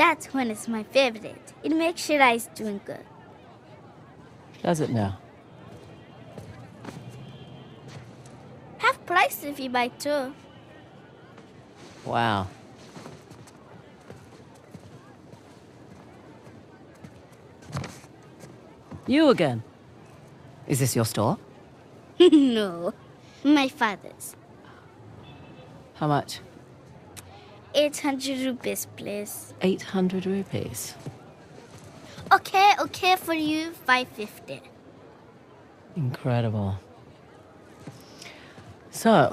That's when it's my favorite. It makes your eyes twinkle. Does it now? Half price if you buy two. Wow. You again. Is this your store? no, my father's. How much? 800 rupees, please. 800 rupees. Okay, okay for you, 550. Incredible. So,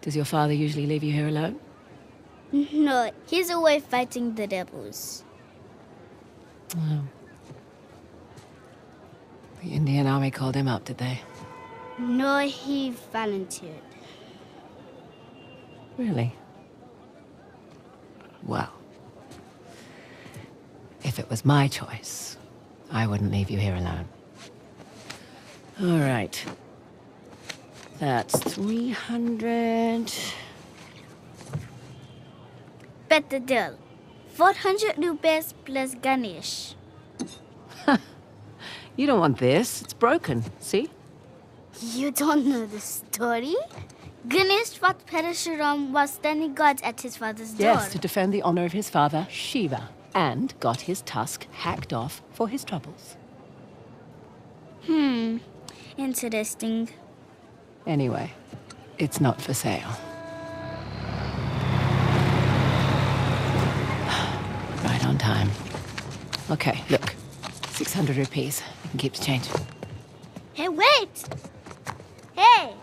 does your father usually leave you here alone? No, he's away fighting the rebels. Oh. The Indian army called him up, did they? No, he volunteered. Really? Well, if it was my choice, I wouldn't leave you here alone. All right. That's 300. Better deal. 400 rupees plus Ganesh. You don't want this. It's broken. See? You don't know the story? Ganesh fought Parashuram while standing guard at his father's door. Yes, to defend the honor of his father, Shiva, and got his tusk hacked off for his troubles. Hmm. Interesting. Anyway, it's not for sale. Right on time. Okay, look. 600 rupees. You can keep the change. Hey, wait! Hey!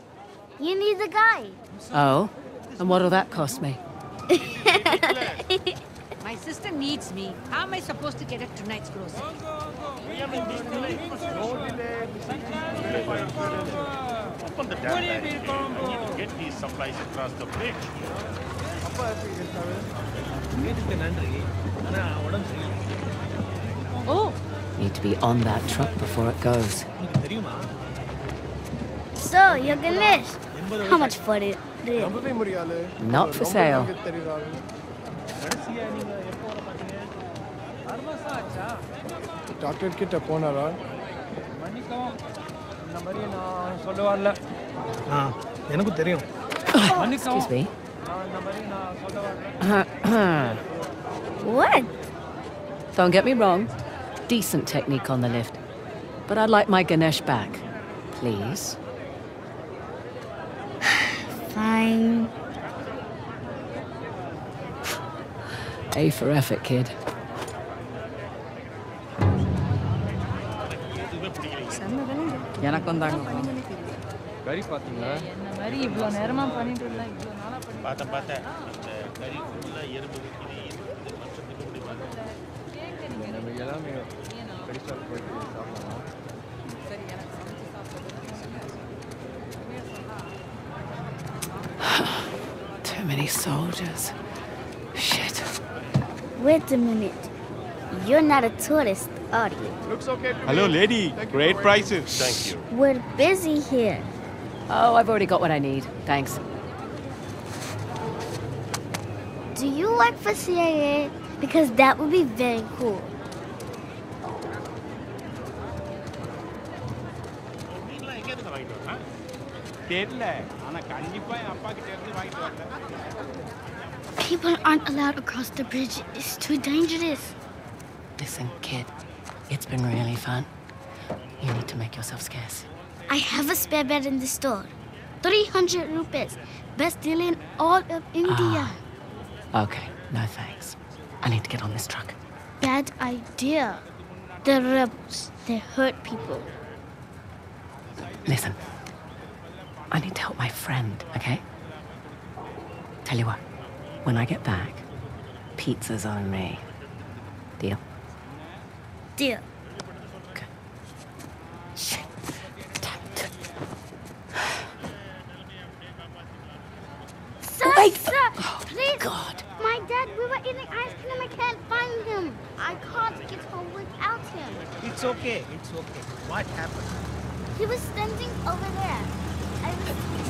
You need the guide. Oh? And what'll that cost me? My sister needs me. How am I supposed to get her tonight's grocery? Open the damn bag. I need to get these supplies across the bridge. Oh! Need to be on that truck before it goes. So, you're Ganesh. How much for it? Really? நம்பவே முடியாது Not for sale. தெரியுறாரு doctor கிட்ட போனாரா மன்னிக்கவும் இந்த மாதிரி நான் சொல்ல வரல ஆ எனக்கும் தெரியும் Excuse me. நான் இந்த மாதிரி நான் சொல்ல வரல What? Don't get me wrong. Decent technique on the lift. But I'd like my Ganesh back. Please. Fine. A for effort, kid. எனக்கும் தாங்க கறி பார்த்தீங்களா என்ன மாதிரி இவ்வளோ நேரமா பண்ணிட்டு இருந்தேன் இவ்வளோ நாளா பண்ணி பார்த்தேன் பார்த்தேன் இந்த கறி ஃபுல்லாக எறும்பு வைக்குது இருக்குது வருஷத்துக்கு முடி பார்த்தேன் நம்ம எல்லாமே கறி ஷாப் போயிட்டு சாப்பிடலாம் many soldiers. Shit. Wait a minute. You're not a tourist, are you? looks okay to Hello, me. lady. Thank you Great for prices. Thank you. We're busy here. Oh, I've already got what I need. Thanks. Do you work for CIA? Because that would be very cool. மீன்லாம் எங்கேருந்து வாங்கிட்டு வரா தெரியல People aren't allowed across the bridge. It's too dangerous. Listen, kid, it's been really fun. You need to make yourself scarce. I have a spare bed in the store. 300 rupees. Best deal in all of India. Ah. Okay, no thanks. I need to get on this truck. Bad idea. The rebels. They hurt people. Listen, I need to help my friend, okay? Tell you what. When I get back, pizza's on me. Deal? Deal. Okay. Shit. Damn. Sir, Wait. sir, Oh, please. God. My dad, we were eating ice cream. I can't find him. I can't get home without him. It's okay. It's okay. What happened? He was standing over there. I'm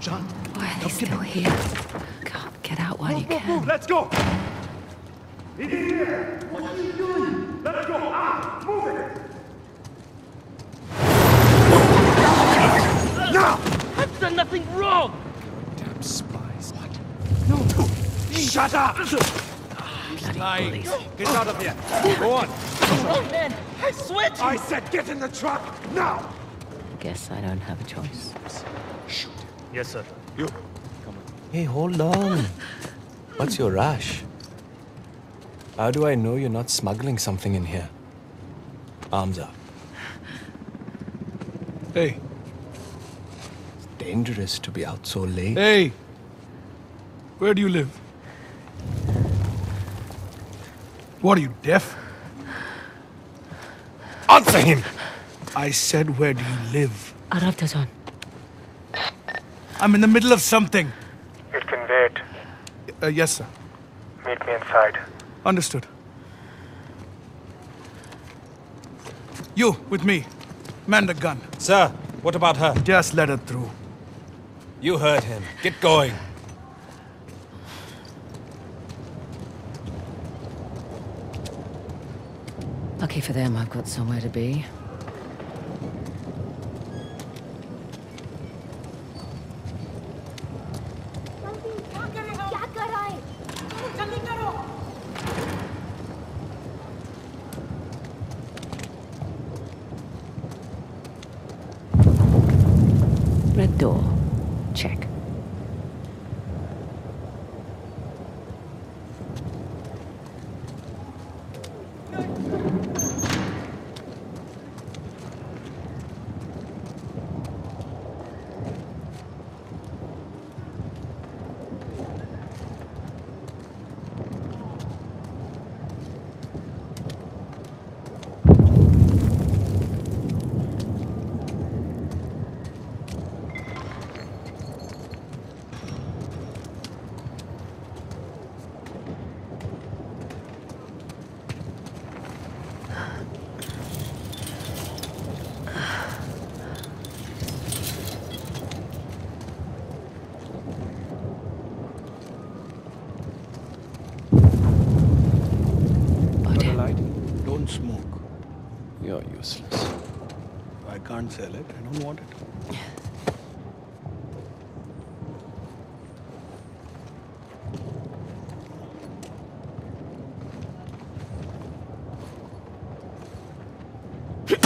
John, Why are they still here? God, get out while you can. Let's go! It is here! What are you doing? Let's go! Ah! Move it! Now! I've done nothing wrong! damn spies. What? No! Shut up! Bloody bullies. Get out of here! Go on! Oh man, I sweat! I said get in the truck! Now! Guess I don't have a choice. Shoot. Yes, sir. You! Hey, hold on. What's your rush? How do I know you're not smuggling something in here? Arms up. Hey, It's Dangerous to be out so late. hey. Where do you live? What are you, deaf? Answer him! I said, where do you live? Arabtazon. I'm in the middle of something. It can wait. Uh, yes, sir. Meet me inside. Understood. You, with me. Man the gun. Sir, what about her? Just let her through. You heard him. Get going. Lucky for them, I've got somewhere to be. Red door.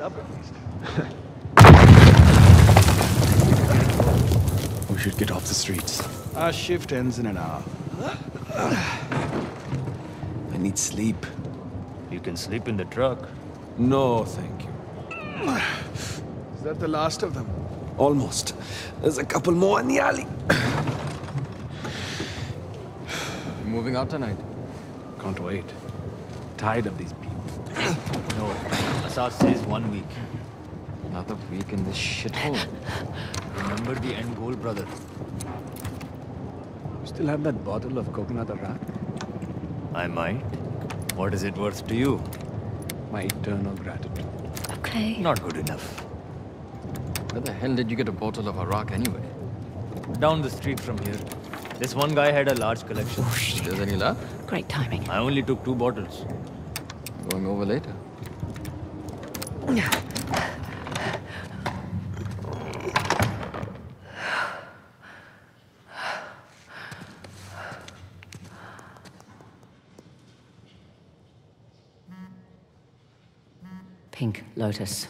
up at least. We should get off the streets. Our shift ends in an hour. I need sleep. You can sleep in the truck. No, thank you. Is that the last of them? Almost. There's a couple more in the alley. Moving out tonight. Can't wait. Tired of these people. No. Asav says one week. Another week in this shithole. Remember the end goal, brother. You still have that bottle of coconut arak? I might. What is it worth to you? My eternal gratitude. Okay. Not good enough. Where the hell did you get a bottle of Arak anyway? Down the street from here. This one guy had a large collection. There's any left? Great timing. I only took two bottles. Going over later. Pink Lotus.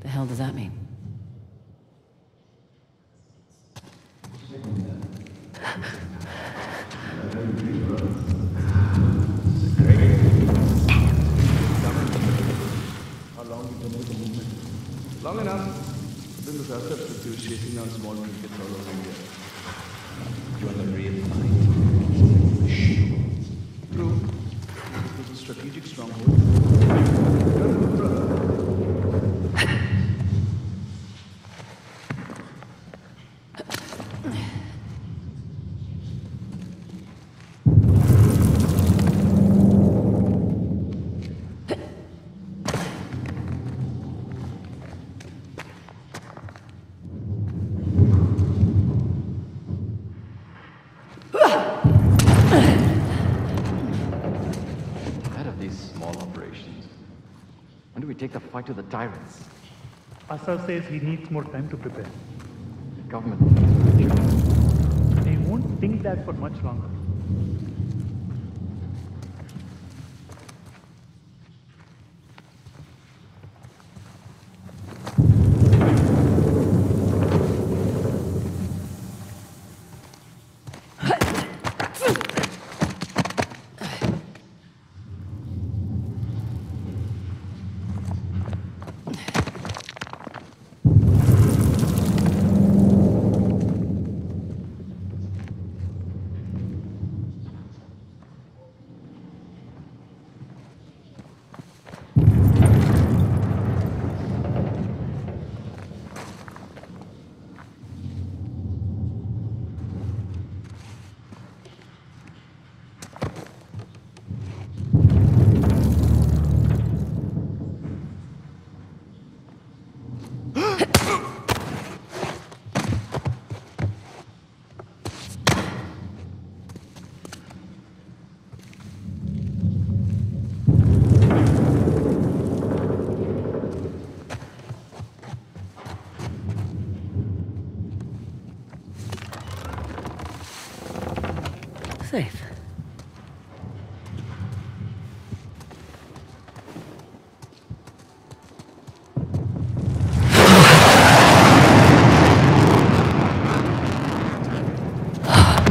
The hell does that mean? Take the fight to the tyrants? Asav says he needs more time to prepare. The government. they won't think that for much longer. Safe. God.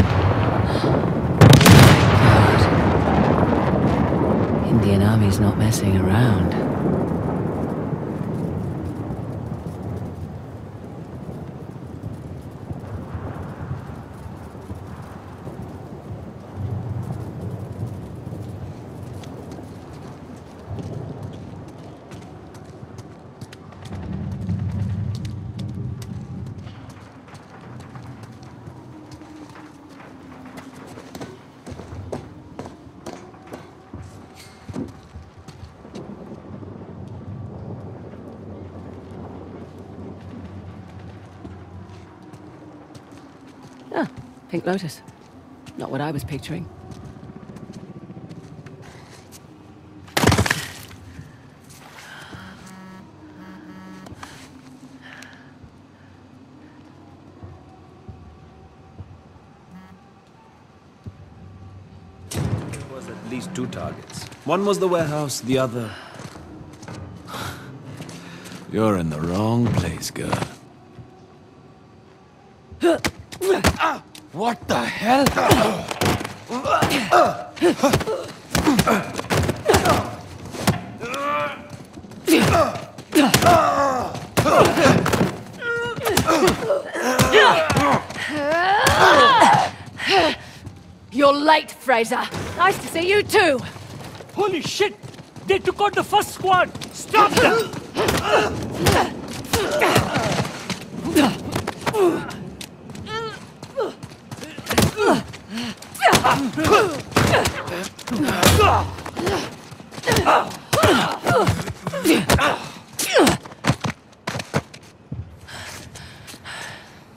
Indian Army's not messing around. Pink Lotus. Not what I was picturing. at least two targets. One was the warehouse, the other... You're in the wrong place, girl. What the hell? You're late, Frazer. Nice to see you too. Holy shit! They took out the first squad! Stop them!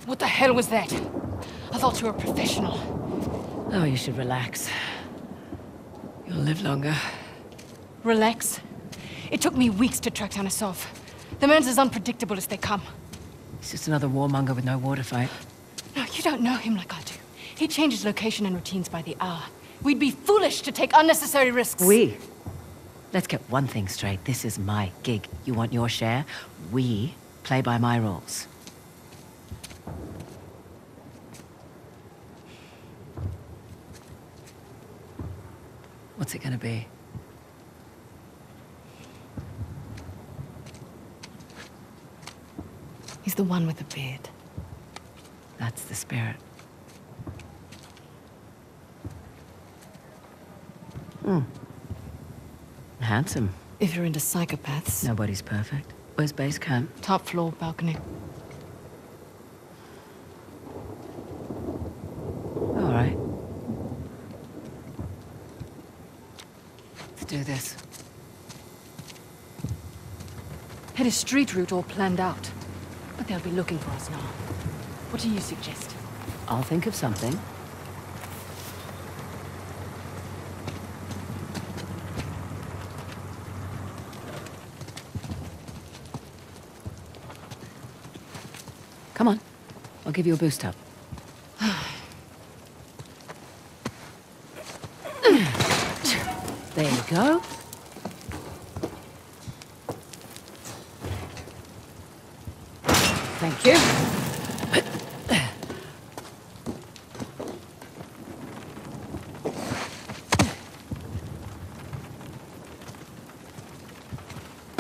What the hell was that? I you were a professional. Oh, you should relax. You'll live longer. Relax. It took me weeks to track down Asav. The man's as unpredictable as they come. He's just another warmonger with no war to fight. No, you don't know him like I do. He changes location and routines by the hour. We'd be foolish to take unnecessary risks. We? Let's get one thing straight. This is my gig. You want your share? We play by my rules. What's it gonna be? He's the one with the beard. That's the spirit. Hmm. Handsome. If you're into psychopaths. Nobody's perfect. Where's base camp? Top floor balcony. All right. Let's do this. Had a street route all planned out. But they'll be looking for us now. What do you suggest? I'll think of something. Come on. I'll give you a boost up. there you go. Thank you.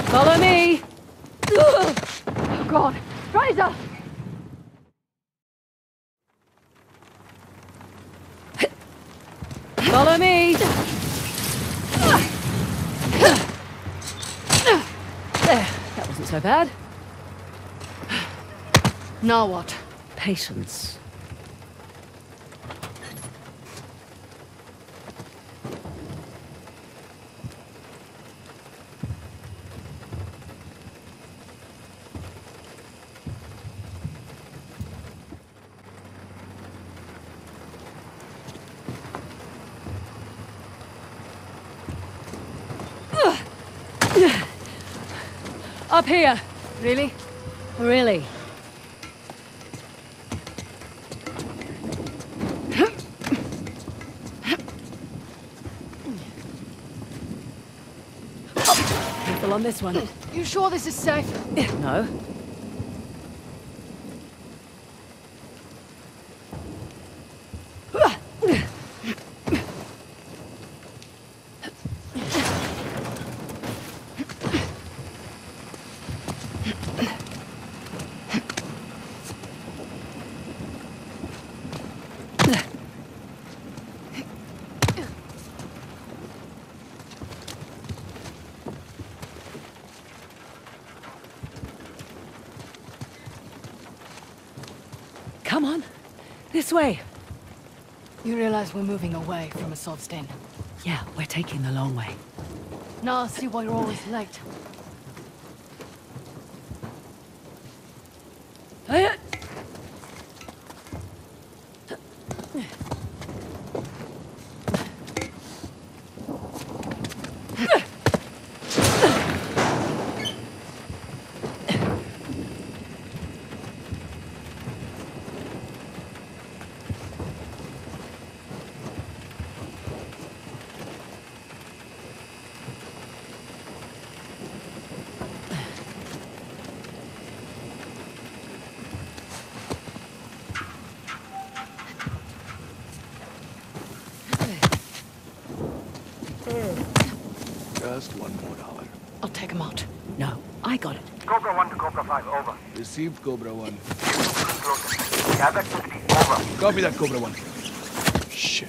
Follow me. Oh, God. Frazer! Follow me. There. That wasn't so bad. Now what? Patience. Up here. Really? Really? Careful on this one. You sure this is safe? No. Come on. This way. You realize we're moving away from Asav's den? Yeah, we're taking the long way. Now I see why you're always late. Just one more hour. I'll take him out. No, I got it. Cobra 1 to Cobra 5, over. Received Cobra 1. Close. Have activity, over. Copy that, Cobra 1. Shit.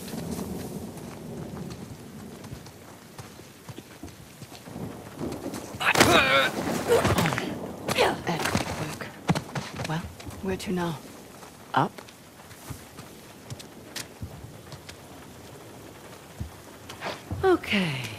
Adequate work. Well, where to now? Up. Okay.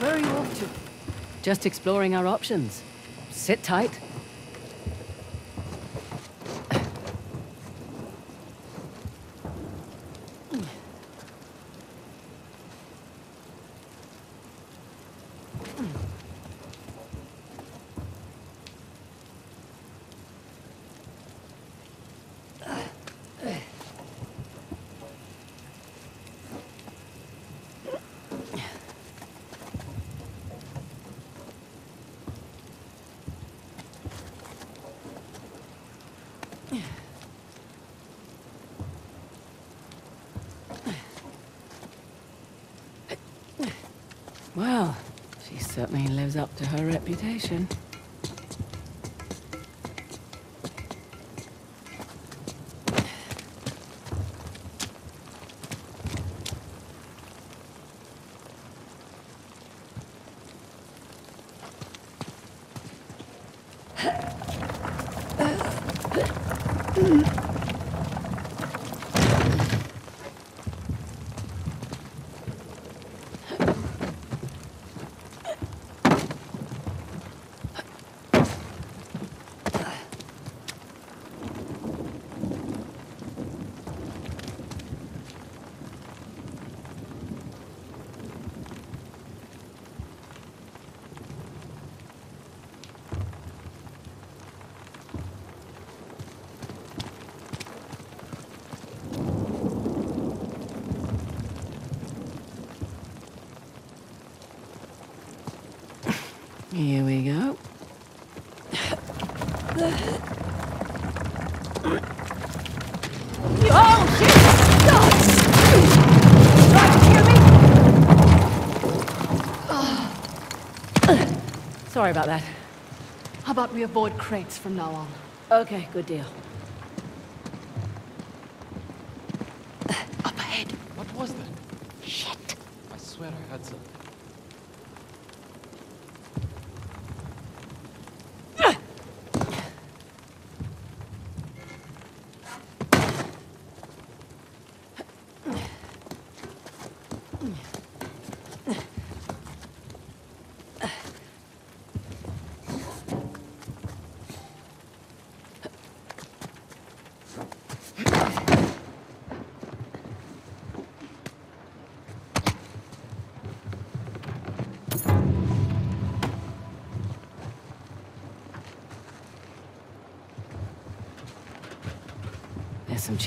Where are you off to? Just exploring our options. Sit tight. Well, she certainly lives up to her reputation. Here we go. Oh, shit! Sorry about that. How about we avoid crates from now on? Okay, good deal. Up ahead. What was that? Shit. I swear I heard something.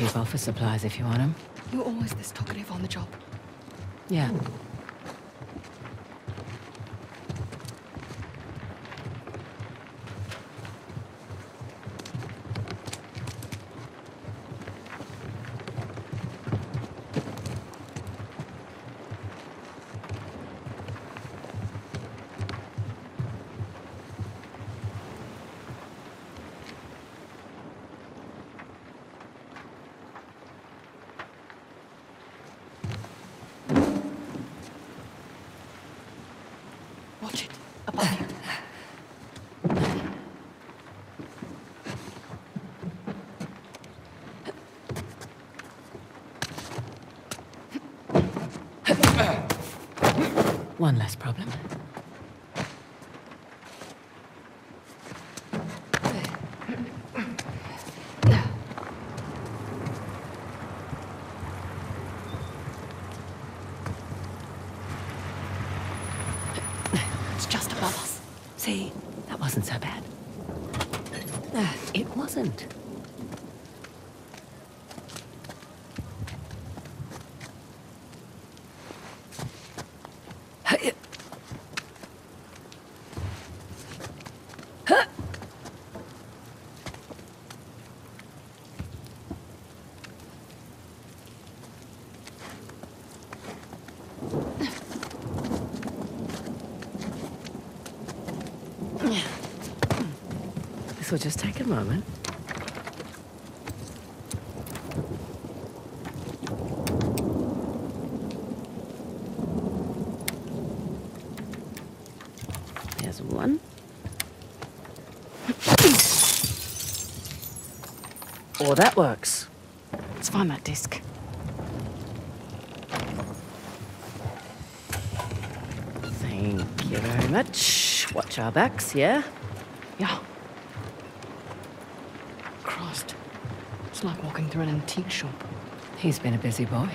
Cheap office supplies if you want them. You're always this talkative on the job. Yeah. One less problem. It's just above us. See, that wasn't so bad. It wasn't. Will just take a moment. There's one. Oh, that works. Let's find that disc. Thank you very much. Watch our backs, yeah? Yeah. It's like walking through an antique shop. He's been a busy boy.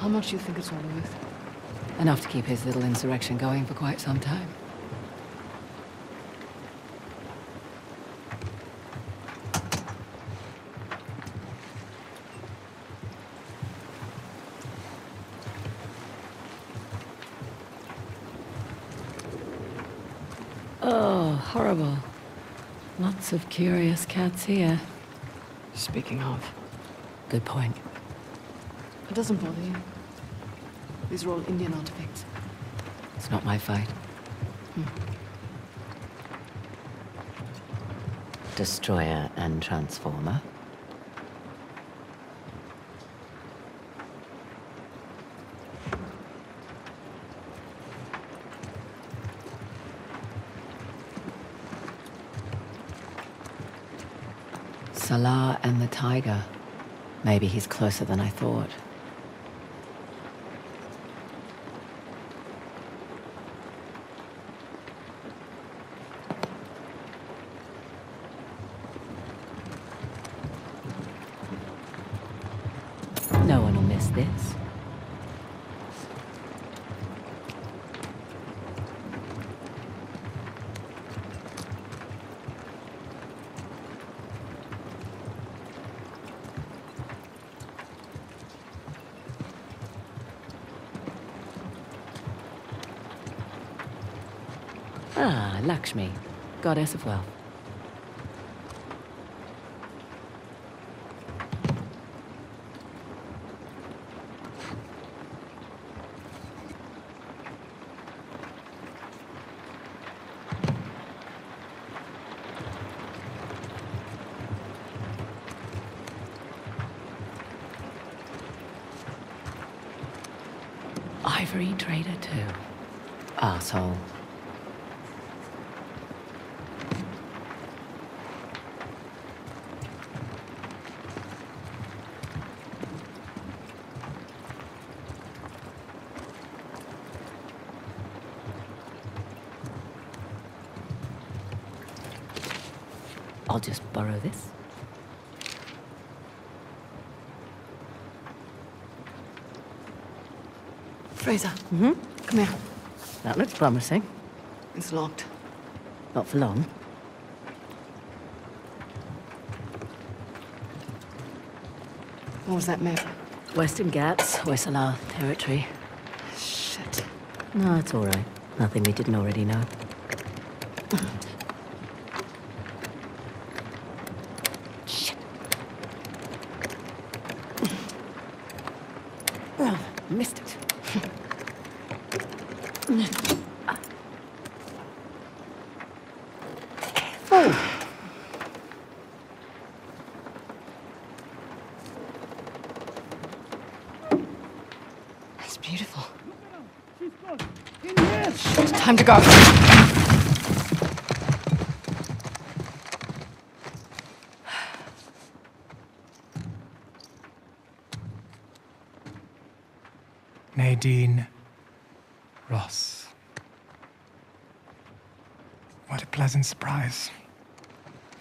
How much do you think it's all worth? Enough to keep his little insurrection going for quite some time. Oh, horrible. Lots of curious cats here. Speaking of, Good point. it doesn't bother you. These are all Indian artifacts. It's not my fight. Hmm. Destroyer and Transformer. Salah and the Tiger. Maybe he's closer than I thought. Lakshmi, goddess of wealth. Ivory trader too. Asshole. I'll just borrow this. Frazer, Mm-hmm. come here. That looks promising. It's locked. Not for long. What was that map? Western Ghats, Wesselar territory. Shit. No, it's all right. Nothing we didn't already know. Shit. Oh, missed it. Careful. It's beautiful. Nadine, Ross. What a pleasant surprise.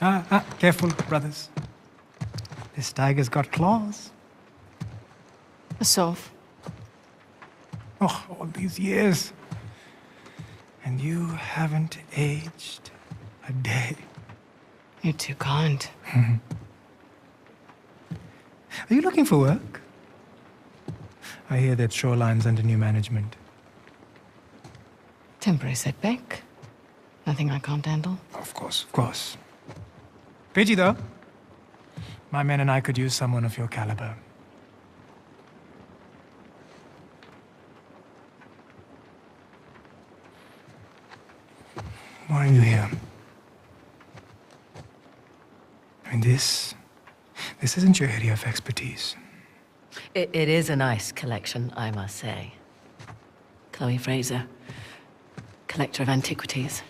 Ah, ah, careful, brothers. This tiger's got claws. A Asav. Oh, all these years. And you haven't aged a day. You're too kind. Are you looking for work? I hear that Shoreline's under new management. Temporary setback. Nothing I can't handle. Of course, of course. Pidgey, though. My men and I could use someone of your caliber. Are you here? I mean, this. This isn't your area of expertise. It, it is a nice collection, I must say. Chloe Frazer, collector of antiquities.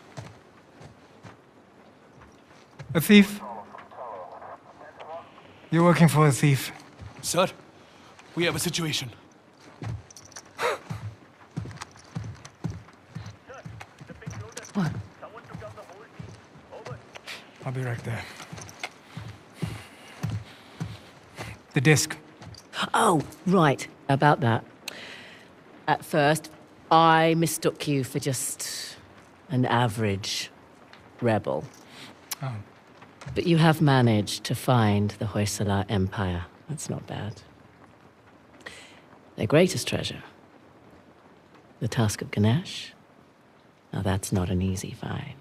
A thief? You're working for a thief. Sir, we have a situation. I'll be right there. The disc. Oh, right. About that. At first, I mistook you for just an average rebel. Oh. But you have managed to find the Hoysala Empire. That's not bad. Their greatest treasure, the Tusk of Ganesh. Now, that's not an easy find.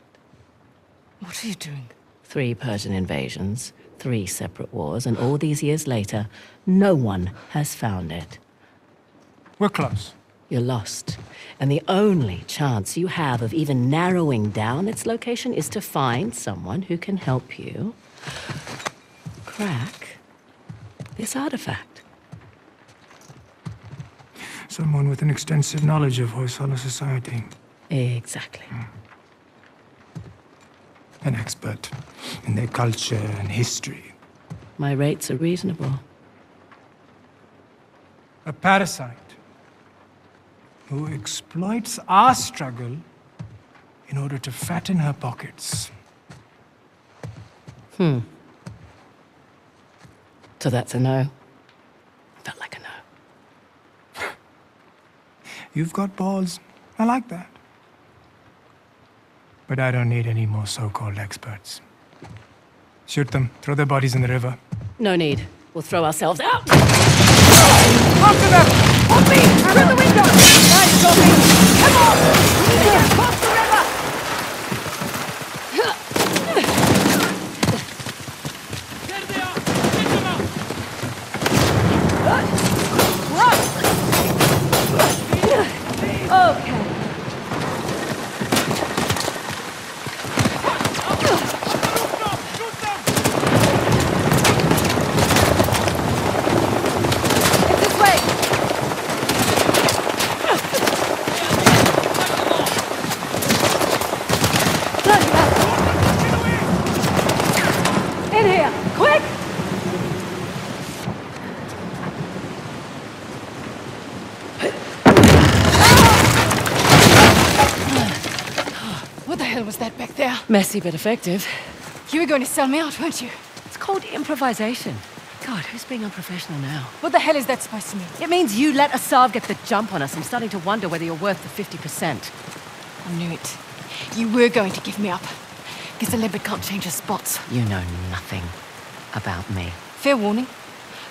What are you doing? Three Persian invasions, three separate wars, and all these years later, no one has found it. We're close. You're lost. And the only chance you have of even narrowing down its location is to find someone who can help you crack this artifact. Someone with an extensive knowledge of Hoysala society. Exactly. Hmm. An expert in their culture and history. My rates are reasonable. A parasite who exploits our struggle in order to fatten her pockets. Hmm. So that's a no. Felt like a no. You've got balls. I like that. But I don't need any more so-called experts. Shoot them. Throw their bodies in the river. No need. We'll throw ourselves out. After them! Help me! Through the window! Nice, Sophie! Come on! We need to get across the river! Okay. It's this way! In here! Quick! What the hell was that back there? Messy but effective. You were going to sell me out, weren't you? It's called improvisation. God, who's being unprofessional now? What the hell is that supposed to mean? It means you let Asav get the jump on us. I'm starting to wonder whether you're worth the 50%. I knew it. You were going to give me up. Because the leopard can't change his spots. You know nothing about me. Fair warning.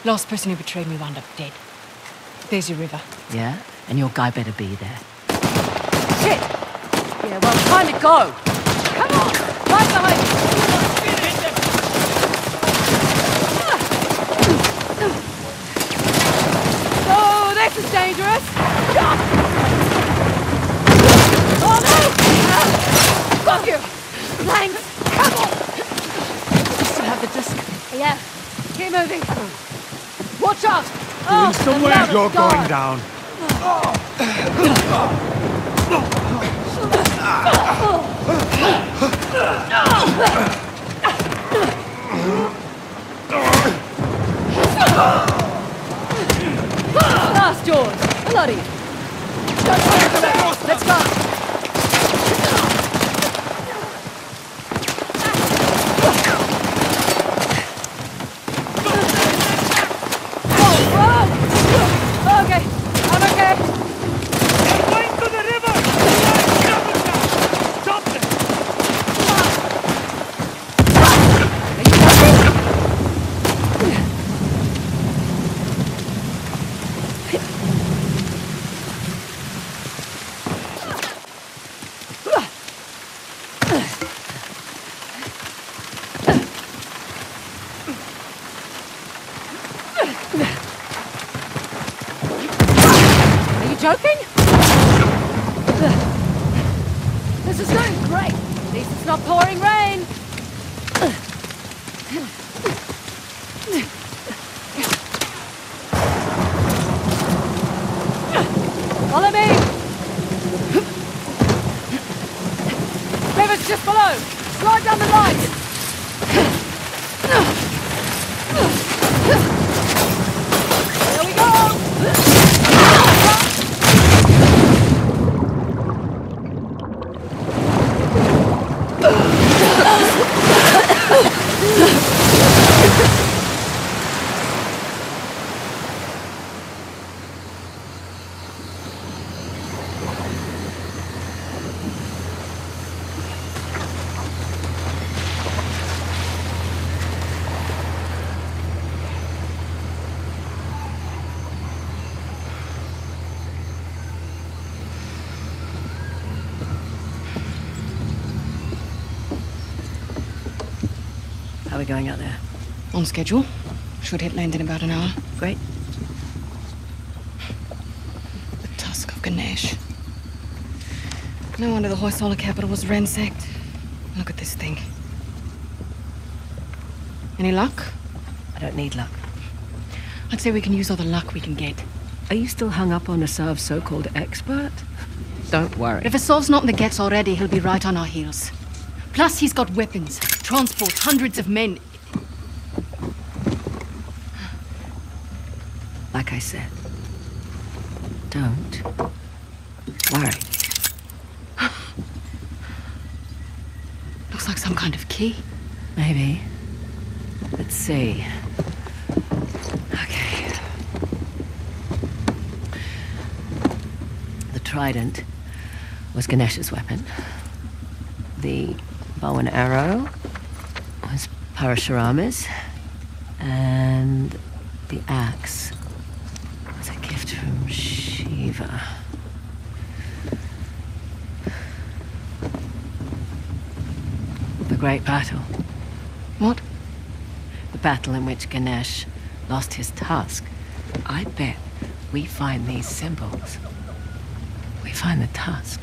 Last person who betrayed me wound up dead. There's your river. Yeah? And your guy better be there. Shit! Yeah, well, time to go! Come on! Right behind you! Oh, this is dangerous! Oh no! Fuck you! Thanks! Come on! You still have the disc? Yeah. Keep moving. Watch out! Going Oh, somewhere, you're going down. Oh. Last yours. Bloody. Let's joking? Ha ha ha! Going out there? On schedule. Should hit land in about an hour. Great. The Tusk of Ganesh. No wonder the Hoysala capital was ransacked. Look at this thing. Any luck? I don't need luck. I'd say we can use all the luck we can get. Are you still hung up on Asav's so-called expert? Don't worry. If Asav's not in the Ghats already, he'll be right on our heels. Plus, he's got weapons, transport, hundreds of men. Like I said, don't worry. Looks like some kind of key. Maybe. Let's see. Okay. The trident was Ganesh's weapon. The bow and arrow was Parashurama's. And the axe was a gift from The Great Battle. What? The battle in which Ganesh lost his tusk. I bet we find these symbols. We find the tusk.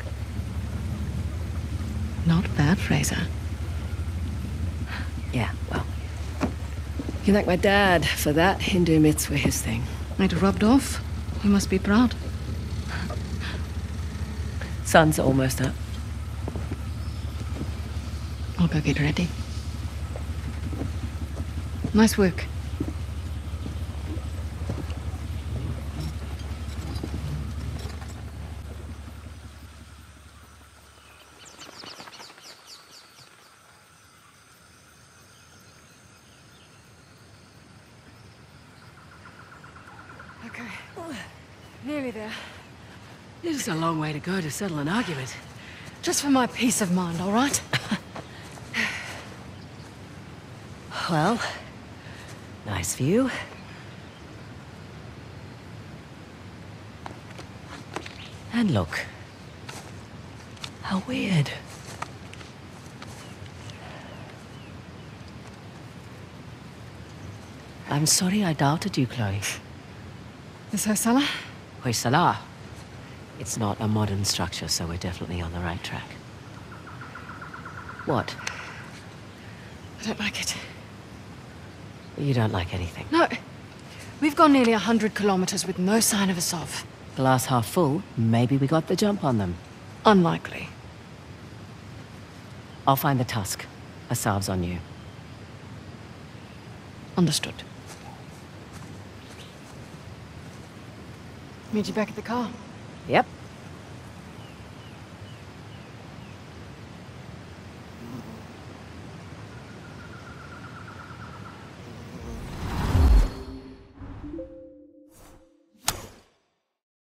Not bad, Frazer. Yeah, well. You thank my dad for that. Hindu myths were his thing. It rubbed off. You must be proud. Sun's almost up. I'll go get ready. Nice work. Okay. Nearly there. This is a long way to go to settle an argument. Just for my peace of mind, all right? Well, nice view. And look. How weird. I'm sorry I doubted you, Chloe. Is Hoysala? Hoysala. It's not a modern structure, so we're definitely on the right track. What? I don't like it. You don't like anything. No. We've gone nearly a hundred kilometers with no sign of Asav. Glass half full, maybe we got the jump on them. Unlikely. I'll find the tusk. Asav's on you. Understood. Meet you back at the car. Yep.